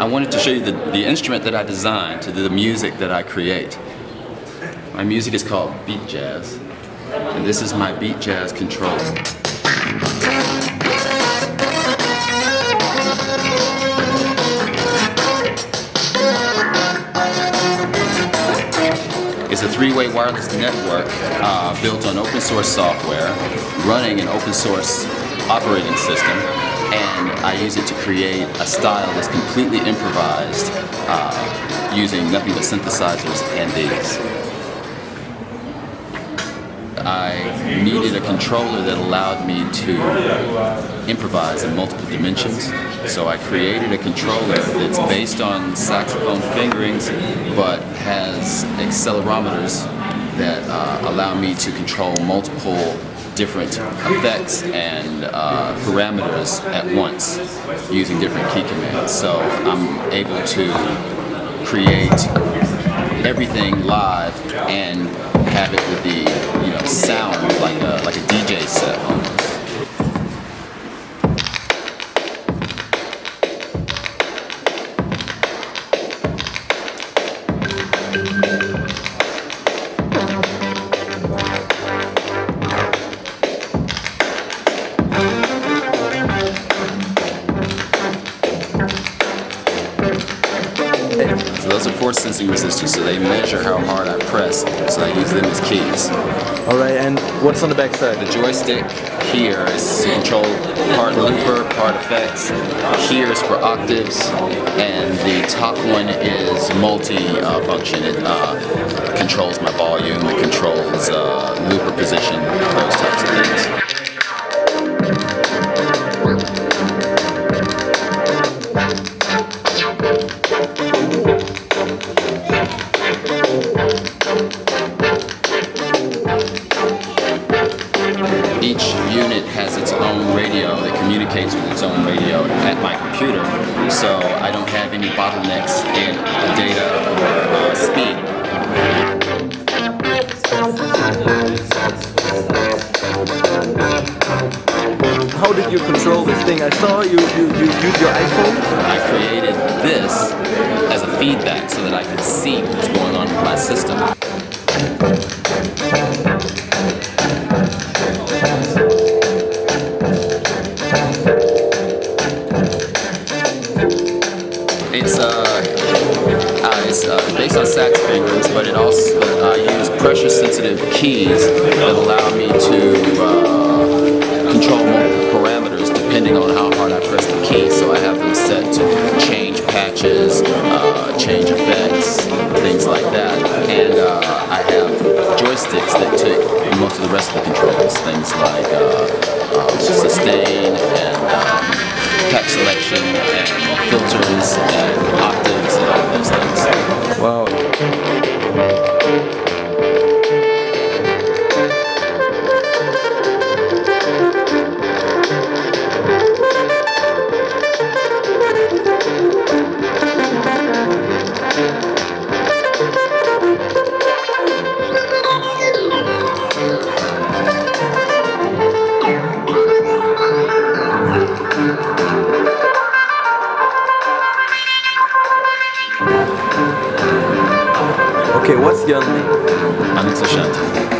I wanted to show you the, the instrument that I designed to the music that I create. My music is called beat jazz, and this is my beat jazz controller. It's a three-way wireless network uh, built on open source software, running an open source operating system, and I use it to create a style that's completely improvised uh, using nothing but synthesizers and these. I needed a controller that allowed me to improvise in multiple dimensions. So I created a controller that's based on saxophone fingerings but has accelerometers that uh, allow me to control multiple different effects and uh, parameters at once using different key commands. So I'm able to create everything live and have it with the you know sound like a like a DJ set. So those are force sensing resistors, so they measure how hard I press, so I use them as keys. Alright, and what's on the back side? The joystick here is to control part looper, part effects. Here is for octaves, and the top one is multi-function. it uh, controls my volume, it controls uh, looper position, don't have any bottlenecks in data or uh, speed. How did you control this thing? I saw you, you, you use your iPhone. I created this as a feedback so that I could see what's going on with my system. But it also I use pressure-sensitive keys that allow me to uh, control parameters depending on how hard I press the key. So I have them set to Okay, what's your name? Onyx Ashanti.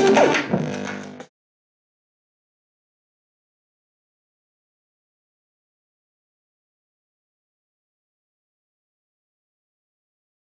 Thank.